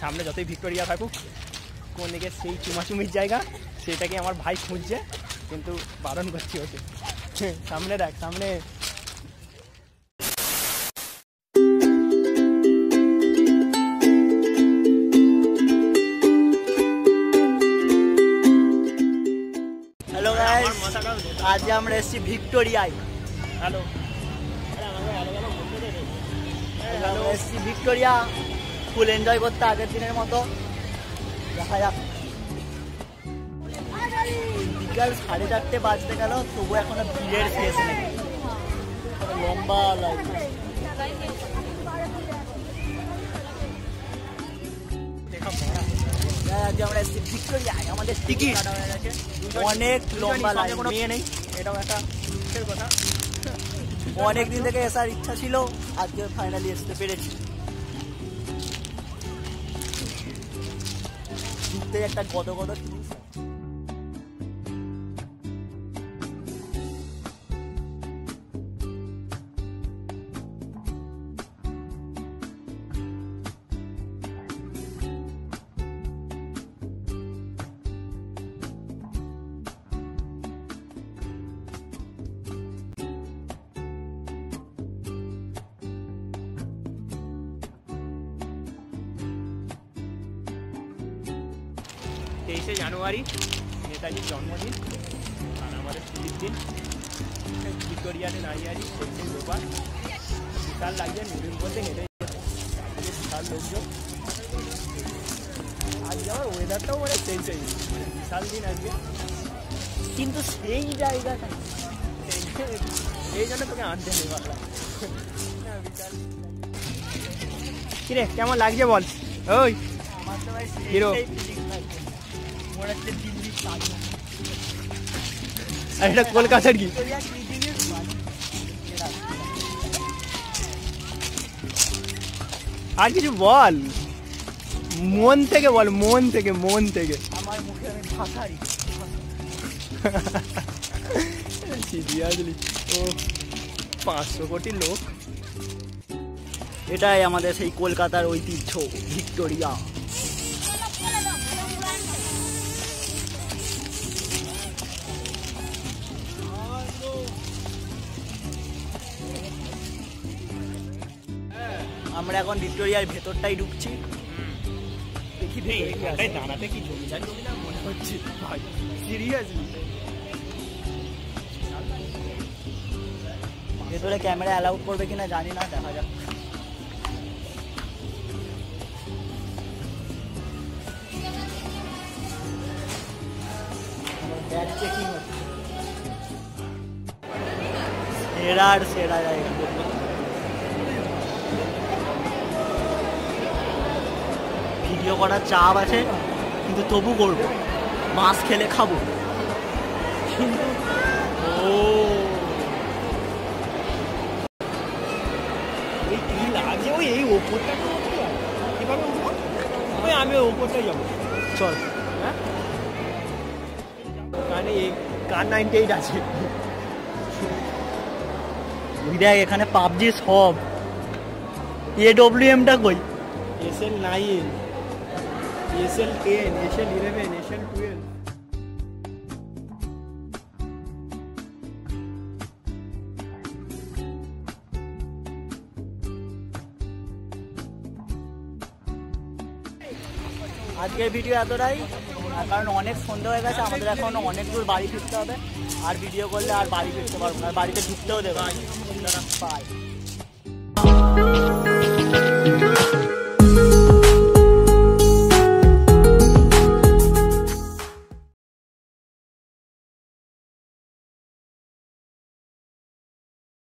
সামনে যতই ভিক্টোরিয়া থাকুক কোন দিকে সেই চুমাচুমির জায়গা সেটাকে আমার ভাই খুঁজছে কিন্তু বারণ করছি ওকে। সামনে দেখ সামনে। হ্যালো গাইস আজ আমরা এসেছি ভিক্টোরিয়ায়। হ্যালো আমরা এসেছি ভিক্টোরিয়া। ফুল এনজয় করতে আগের দিনের মতো। দেখা যাক। বিকাল সাড়ে চারটে বাজতে গেল তবু এখনও ভিড়ের শেষ নেই। লম্বা লাইন আজকে আমরা এসেছি আমাদের টিকিট অনেক লম্বা লাইন মেয়ে নেই। এটাও একটা কথা। অনেক দিন থেকে আসার ইচ্ছা ছিল আজকে ফাইনালি আসতে পেরেছি। ঢুকতে একটা গদ গদ তেইশে জানুয়ারি নেতাজির জন্মদিন আর আমাদের ছুটির দিন। ভিক্টোরিয়াতে দাঁড়িয়ে আছি তেইশে রোববার। বিশাল লাগছে নদীর মধ্যে হেঁটে বিশাল লোকজন। আজকে আমার ওয়েদারটাও মানে চেঞ্জ হয়ে মানে বিশাল দিন আজকে। কিন্তু সেই জায়গাটা এই- জন্য তোকে আনতে হবে বিশাল কিরে কেমন লাগছে বল? ওই আমার আর এটা কলকাতার কি। আর কিছু বল। মন থেকে বল মন থেকে মন থেকে। আমার মুখে আমি ভাষাই ও পাঁচশো কোটি লোক। এটাই আমাদের সেই কলকাতার ঐতিহ্য ভিক্টোরিয়া। আমরা এখন ভিক্টোরিয়ার ভেতরটাই ঢুকছি। দেখি আছে। দাঁড়াতে কি জমিদার জমিদার মনে হচ্ছে ভাই সিরিয়াসলি ভেতরে ক্যামেরা অ্যালাউড করবে কিনা জানি না দেখা যাক। ব্যাগ চেকিং হচ্ছে। সেরার সেরা জায়গা। ভিডিও করার চাপ আছে, কিন্তু তবু করব। মাছ খেলে খাব। ও। ওই ওই, এই ওপরটা ওই আমি ওপরটাই যাব। চল। হ্যাঁ? এই কার এখানে পাবজি সব। এ ডব্লিউ এমটা কই? S L nine S L ten S L eleven S L twelve আজকের ভিডিও এতটাই। কারণ অনেক সন্ধ্যা হয়ে গেছে, আমাদের এখন অনেক দূর বাড়ি ফিরতে হবে। আর ভিডিও করলে আর বাড়ি ফিরতে পারব না বাড়িতে ঢুকতেও দেবে বাই